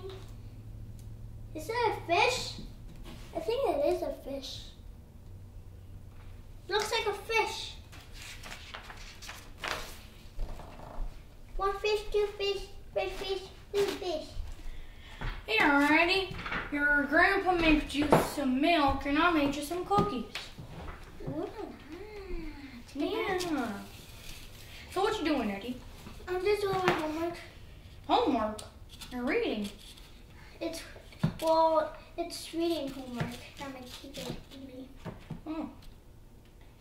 fishing. Is that a fish? I think it is a fish. Looks like a fish. One fish, two fish, three fish, two fish. Hey, alrighty. Your grandpa made you some milk and I made you some cookies. Ooh, yeah. So what you doing, Eddie? I'm just doing my homework. Homework? You're reading. It's well, it's reading homework. I'm gonna keep it with me. Oh.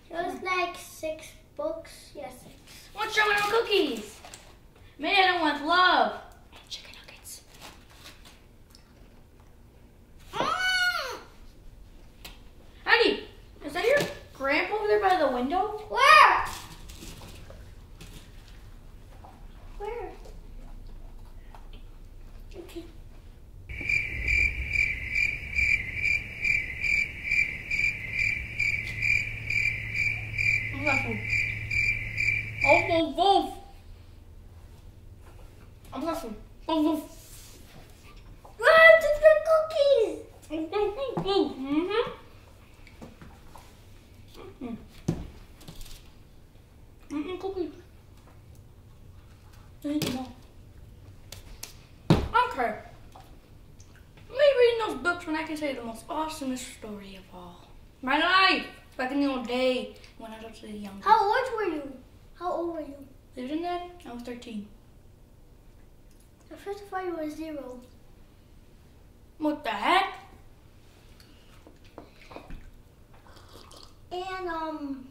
It was hmm. like six books. Yes, six. What's your cookies? Man, with love. And chicken nuggets. Eddie, is that your grandpa over there by the window? Where? Where? Okay. Oh, woof, woof. I'm listening. Woof, woof. Where did the cookies? Mm-hmm. Mm-hmm. Mm-hmm, cookies. You. Okay. Me reading those books when I can say the most awesomest story of all. My life! Back in the old day when I was really young. How old were you? How old were you? Living then, I was 13. At first I thought you were zero. What the heck? And um,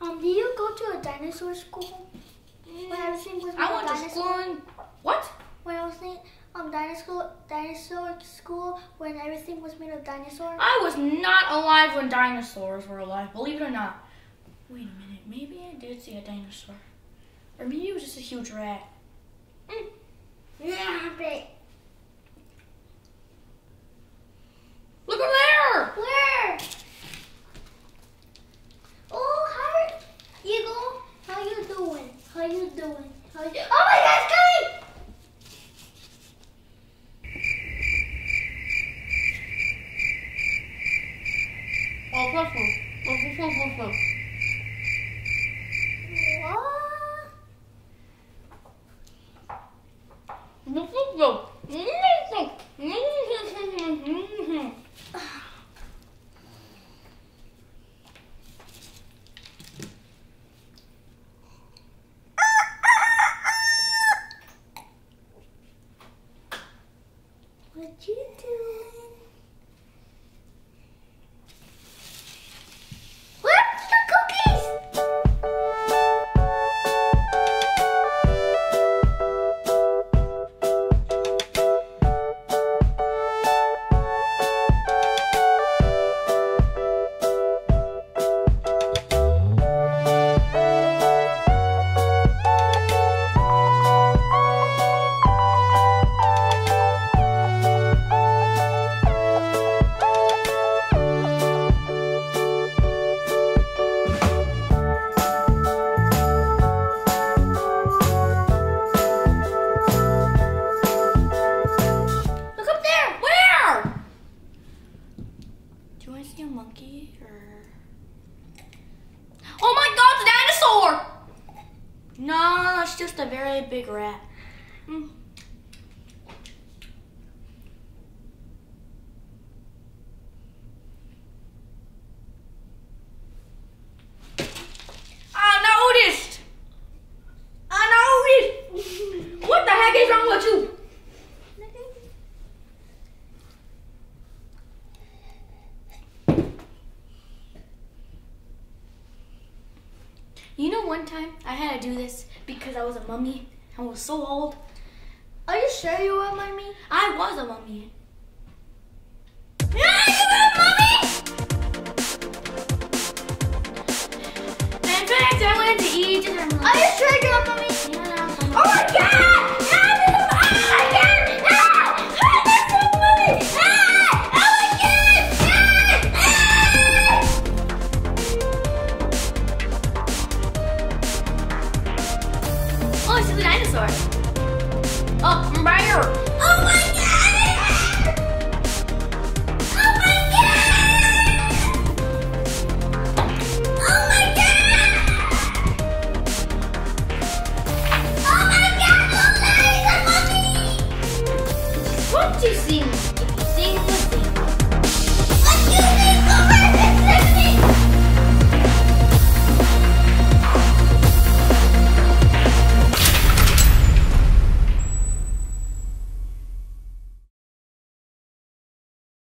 um, did you go to a dinosaur school? When everything was made I went to school in, what? When I was saying um dinosaur dinosaur school when everything was made of dinosaur. I was not alive when dinosaurs were alive, believe it or not. Wait a minute, maybe I did see a dinosaur. Or maybe it was just a huge rat. Yeah, but enfants, en confiance enfin. Just a very big rat. Mm. I noticed. I noticed. What the heck is wrong with you? You one time I had to do this because I was a mummy. I was so old. Are you sure you were a mummy? I was a mummy. you sing.